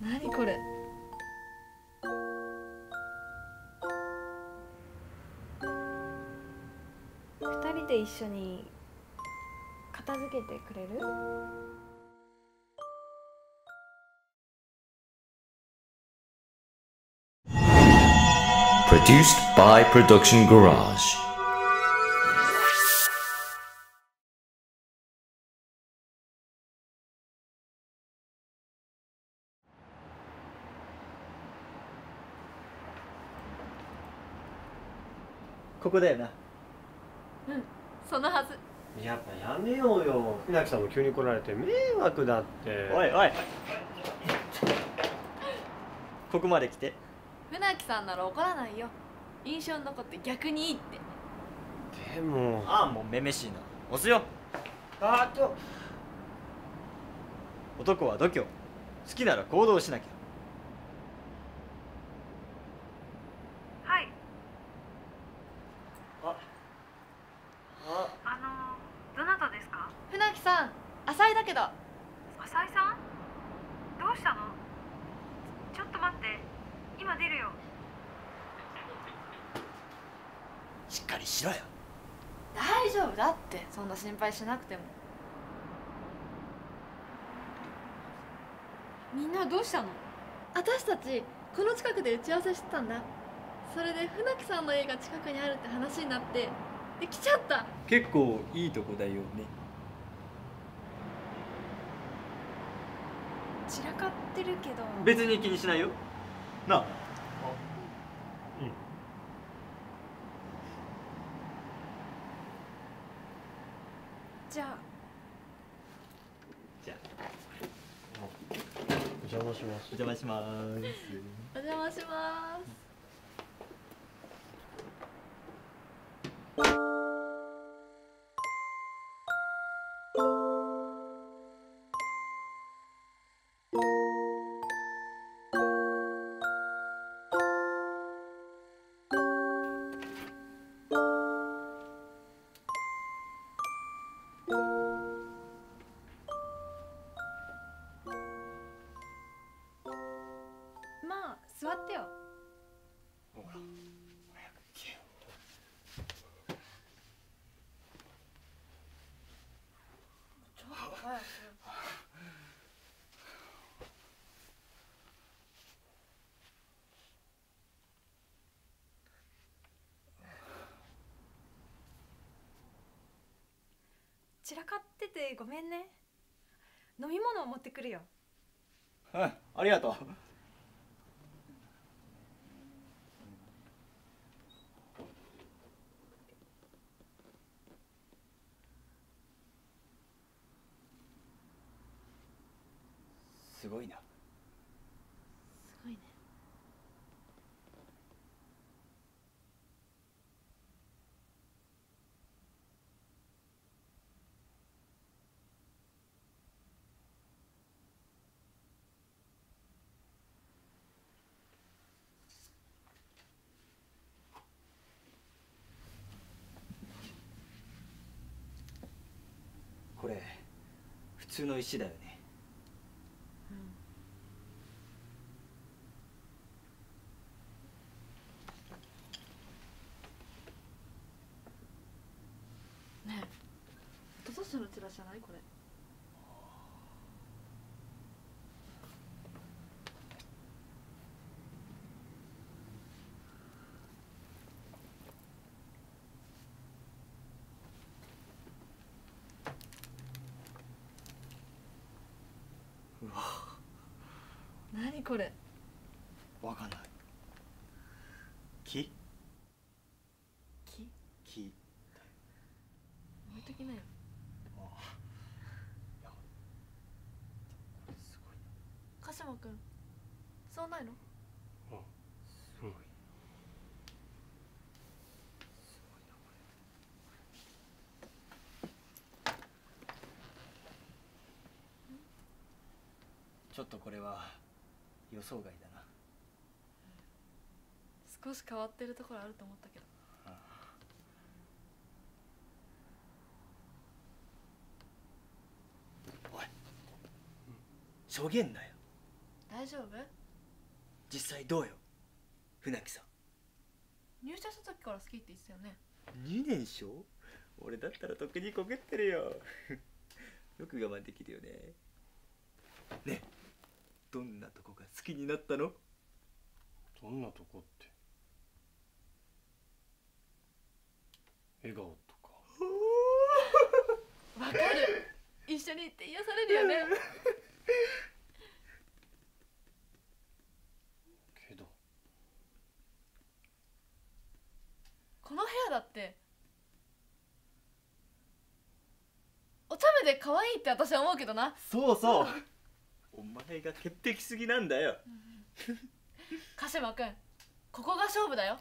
何これ二人で一緒に片付けてくれる Produced by Production Garage. ここだよな。うんそのはず。やっぱやめようよ。船木さんも急に来られて迷惑だって。おいおい。ここまで来て。船木さんなら怒らないよ。印象に残って逆にいいって。でも。ああもうめめしいな。押すよ。あと。男は度胸。好きなら行動しなきゃはい、あああのどなたですか船木さん浅井だけど浅井さんどうしたのちょって今出るよ。しっかりしろよ。大丈夫？だってそんな心配しなくても。みんなどうしたの？私たちこの近くで打ち合わせしてたんだ。それで船木さんの家が近くにあるって話になってで来ちゃった。結構いいとこだよね。散らかってるけど。別に気にしないよな。あ。じゃあ。じゃあ。お邪魔します。お邪魔します。お邪魔します散らかっててごめんね。飲み物を持ってくるよ。うんありがとう。すごいなすごいねこれ普通の石だよねねえどうしたのチラじゃないこれうわ何これ。わかんない。木？木？木。置いときなよ。鹿島くんそうないの？すごい。ちょっとこれは予想外だな。少し変わってるところあると思ったけど。おい。証言だよ。大大丈夫？実際どうよ？船木さん。入社した時から好きって言ってたよね。2年しょ？俺だったらとっくにこけってるよ。よく我慢できるよね。ね。えどんなとこが好きになったの？どんなとこって？笑顔とか。わかる。一緒に行って癒されるよね。けど。この部屋だって。お茶目で可愛いって私は思うけどな。そうそうお前が潔癖すぎなんだよ。鹿島くんここが勝負だよ。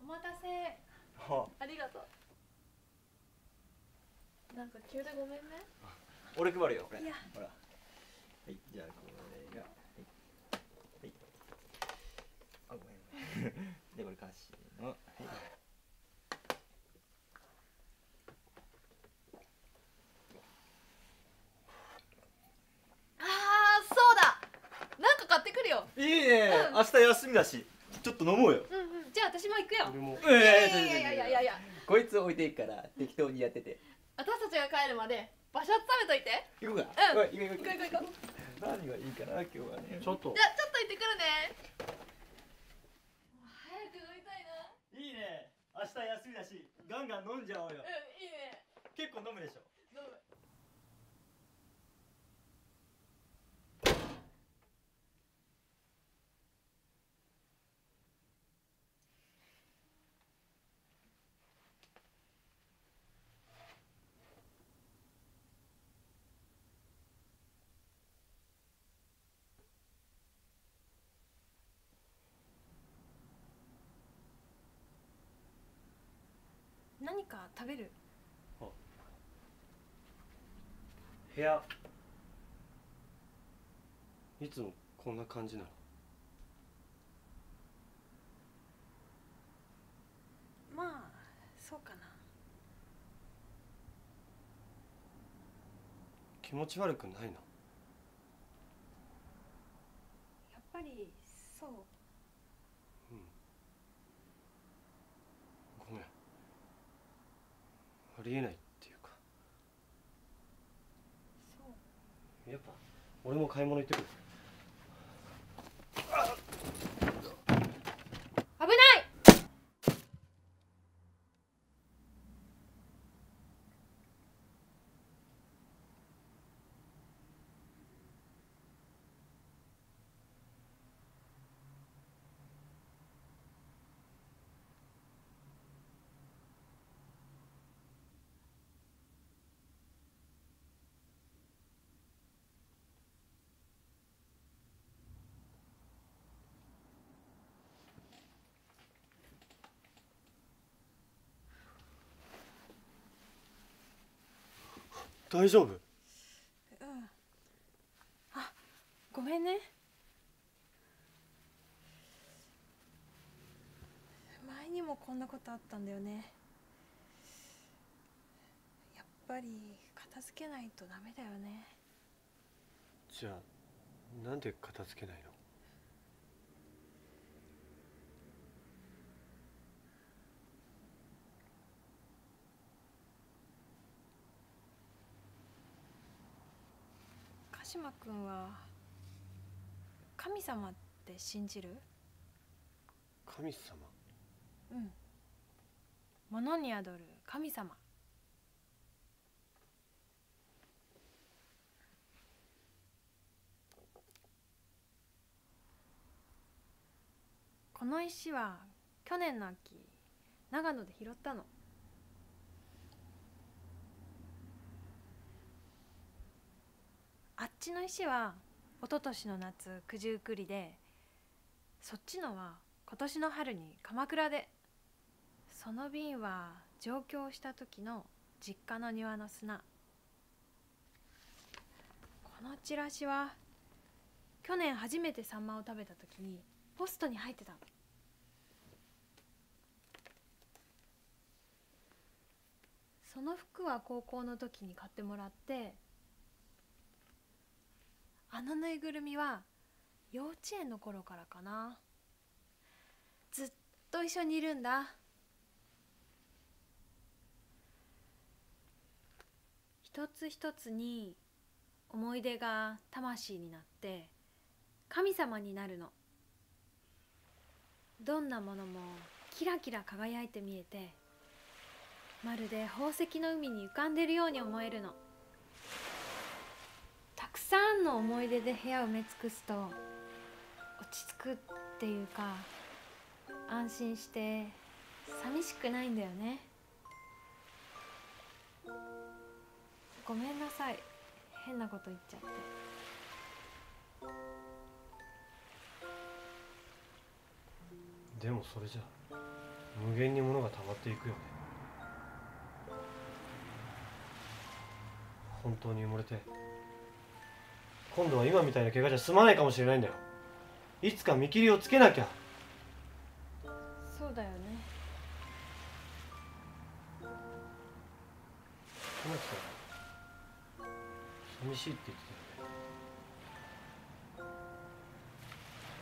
お待たせ。あ。りがとう。なんか急でごめんね。俺配るよこれ。いや。ほら。はいじゃあこれがはい。はい。あごめん。でこれ歌詞のはいあーそうだなんか買ってくるよいいね、うん明日休みだしちょっと飲もうよ。うんうん。じゃあ私も行くよ。俺も。いやいやいやいやいや。いやいやこいつ置いていくから適当にやってて。私たちが帰るまでバシャッと食べといて。行こうか。うん。行こう行こう行こう。行こう何がいいかな今日はね。ちょっと。じゃあちょっと行ってくるね。早く乗りたいな。いいね。明日休みだしガンガン飲んじゃおうよ。うんいいね。結構飲むでしょか食べる？部屋。いつもこんな感じなの？まあそうかな。気持ち悪くないの？やっぱりそうごめんありえないっていうか。そう。やっぱ俺も買い物行ってくる危ない大丈夫？うん。あごめんね。前にもこんなことあったんだよね。やっぱり片付けないとダメだよね。じゃあなんで片付けないの？島くんは神様って信じる？神様？うん。物に宿る神様。この石は去年の秋長野で拾ったのあっちの石は一昨年の夏九十九里でそっちのは今年の春に鎌倉でその瓶は上京した時の実家の庭の砂。このチラシは去年初めてサンマを食べた時にポストに入ってたその服は高校の時に買ってもらってあのぬいぐるみは幼稚園の頃からかな。ずっと一緒にいるんだ。一つ一つに思い出が魂になって神様になるの。どんなものもキラキラ輝いて見えてまるで宝石の海に浮かんでるように思えるの。くさんの思い出で部屋を埋め尽くすと落ち着くっていうか安心して寂しくないんだよね。ごめんなさい。変なこと言っちゃって。でもそれじゃ無限に物が溜まっていくよね。本当に埋もれて今度は今みたいな怪我じゃ済まないかもしれないんだよ。いつか見切りをつけなきゃ。そうだよね。さん寂しいって言ってたよね。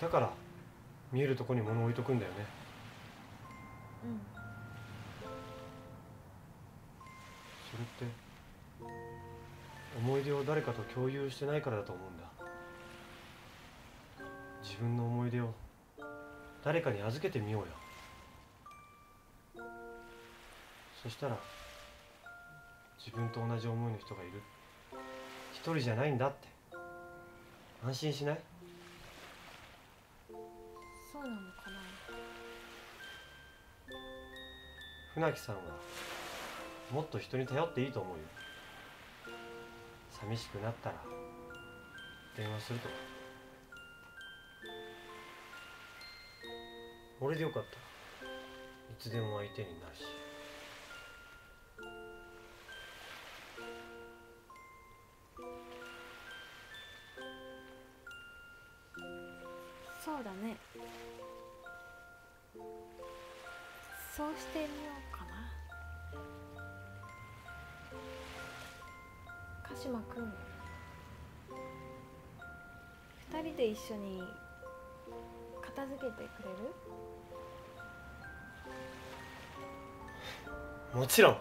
だから見えるとこに物を置いとくんだよね。うん。それって思い出を誰かと共有してないからだと思うんだ。自分の思い出を誰かに預けてみようよ。そしたら自分と同じ思いの人がいる。一人じゃないんだって。安心しない？そうなのかな。船木さんはもっと人に頼っていいと思うよ寂しくなったら電話するとか。俺でよかったらいつでも相手になるし。そうだね。そうしてみようか。鹿島くん二人で一緒に片付けてくれる？もちろん。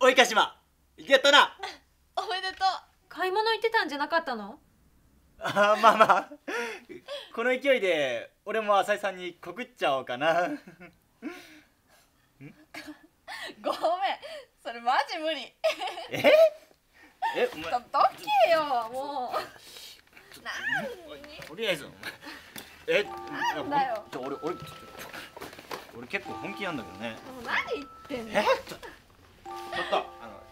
おい鹿島。やったな。おめでと買い物行ってたんじゃなかったの？あーまあまあ。この勢いで俺も浅井さんに告っちゃおうかな。う ごめん。それマジ無理。え？お前。どどけよもう。何？とりあえずえ？なんだよ。ちょ俺俺ちょ俺結構本気なんだけどね。もう何言ってんの？え？ちょちょっとあの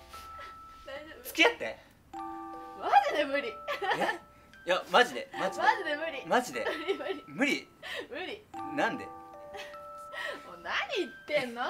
大丈付き合って。夫マジで無理。え？いやマジでマジで。マジで無理。マジで。無理無理。無理。なんで？いもう何言ってんの？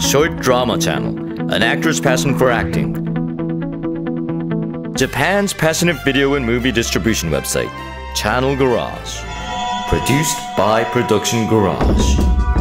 Short Drama Channel, an actor's passion for acting. Japan's passionate video and movie distribution website, Channel Garage. Produced by Production Garage.